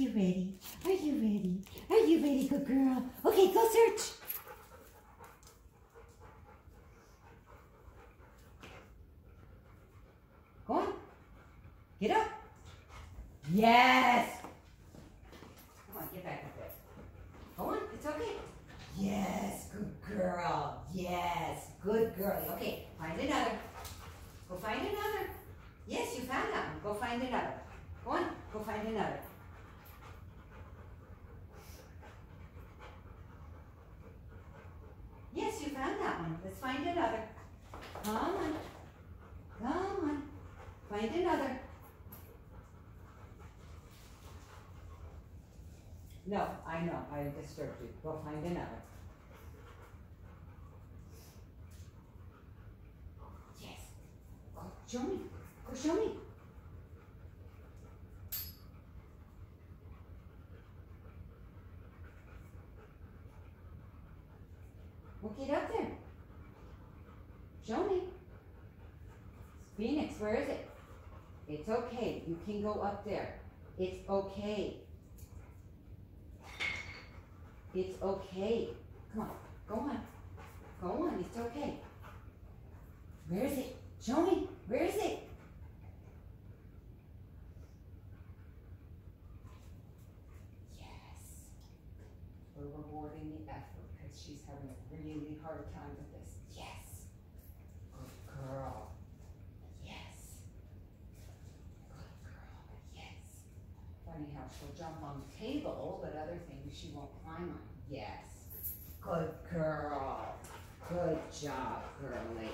you ready? Are you ready? Are you ready, good girl? Okay, go search. Go on. Get up. Yes. Come on, get back up there. Go on, it's okay. Yes, good girl. Yes, good girl. Okay, find another. Go find another. Yes, you found that one. Go find another. Go on, go find another. Yes, Let's find another. Come on. Come on. Find another. No, I know. I disturbed you. Go find another. Yes. Go show me. Go show me. Well, up. Show me. Phoenix, where is it? It's okay. You can go up there. It's okay. It's okay. Come on. Go on. Go on. It's okay. Where is it? Show me. Where is it? Yes. We're rewarding the effort because she's having a really hard time with this. Yes. Good girl. Yes. Good girl. Yes. Funny how she'll jump on the table, but other things she won't climb on. Yes. Good girl. Good job, girlie.